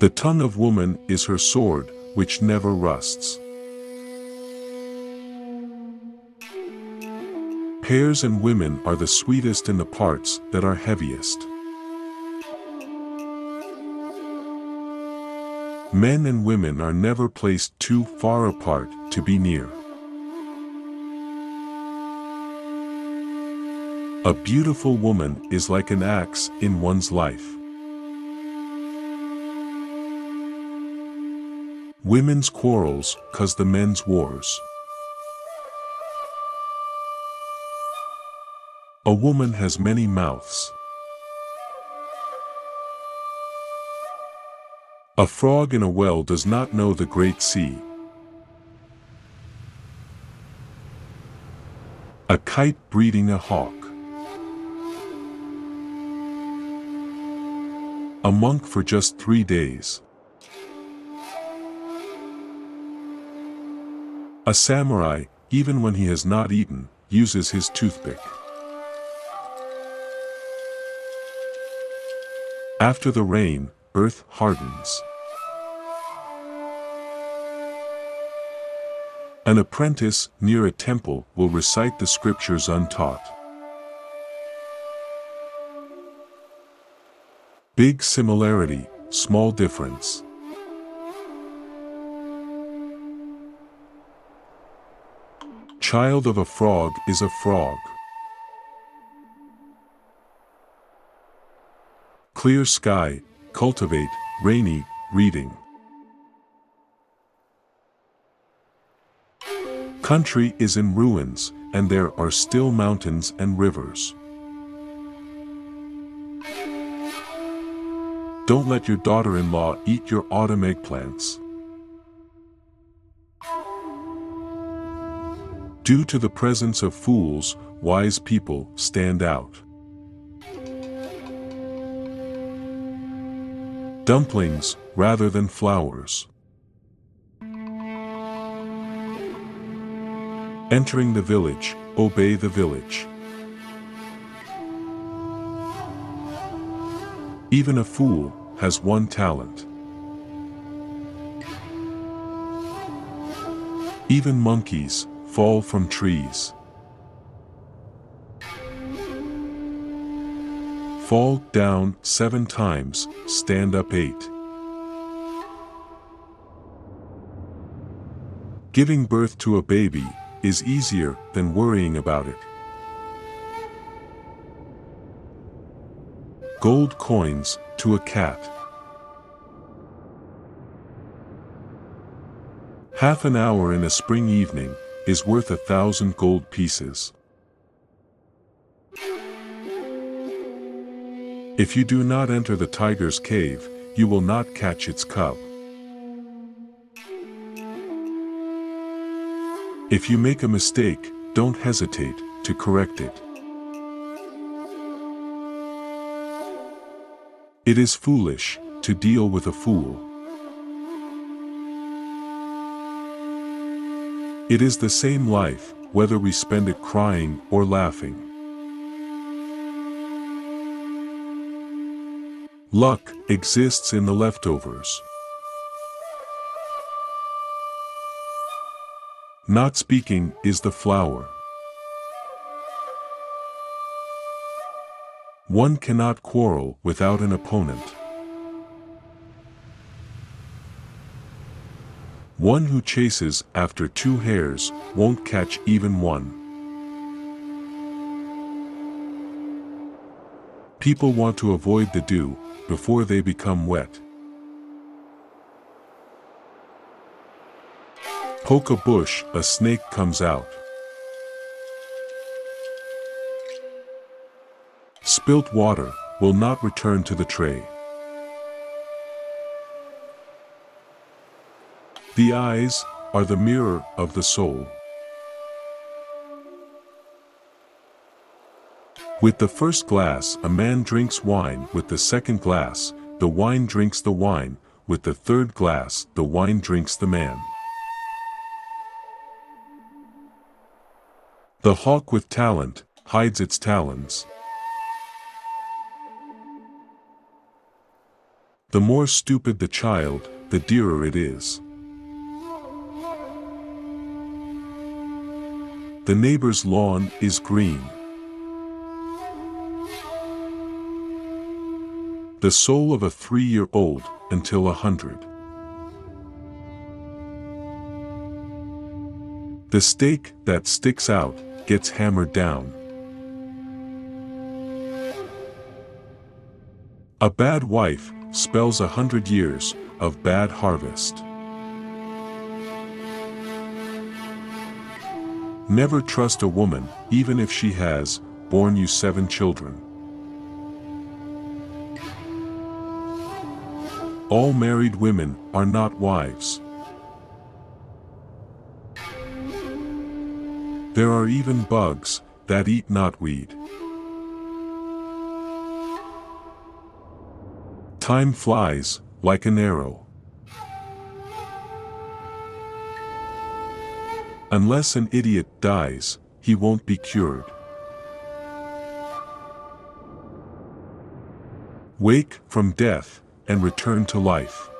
The tongue of woman is her sword, which never rusts. Pears and women are the sweetest in the parts that are heaviest. Men and women are never placed too far apart to be near. A beautiful woman is like an axe in one's life. Women's quarrels cause the men's wars. A woman has many mouths. A frog in a well does not know the great sea. A kite breeding a hawk. A monk for just three days. A samurai, even when he has not eaten, uses his toothpick. After the rain, earth hardens. An apprentice near a temple will recite the scriptures untaught. Big similarity, small difference. Child of a frog is a frog. Clear sky, cultivate, rainy, reading. Country is in ruins, and there are still mountains and rivers. Don't let your daughter-in-law eat your autumn eggplants. Due to the presence of fools, wise people stand out. Dumplings, rather than flowers. Entering the village, obey the village. Even a fool has one talent. Even monkeys fall from trees. Fall down seven times, stand up eight. Giving birth to a baby is easier than worrying about it. Gold coins to a cat. Half an hour in a spring evening is worth a thousand gold pieces. If you do not enter the tiger's cave, you will not catch its cub. If you make a mistake, don't hesitate to correct it. It is foolish to deal with a fool. It is the same life, whether we spend it crying or laughing. Luck exists in the leftovers. Not speaking is the flower. One cannot quarrel without an opponent. One who chases after two hares won't catch even one. People want to avoid the dew before they become wet. Poke a bush, a snake comes out. Spilt water will not return to the tray. The eyes are the mirror of the soul. With the first glass a man drinks wine, with the second glass, the wine drinks the wine, with the third glass the wine drinks the man. The hawk with talent hides its talons. The more stupid the child, the dearer it is. The neighbor's lawn is green. The soul of a three-year-old, until a hundred. The stake that sticks out, gets hammered down. A bad wife, spells a hundred years, of bad harvest. Never trust a woman, even if she has, borne you seven children. All married women are not wives. There are even bugs that eat knotweed. Time flies like an arrow. Unless an idiot dies, he won't be cured. Wake from death and return to life.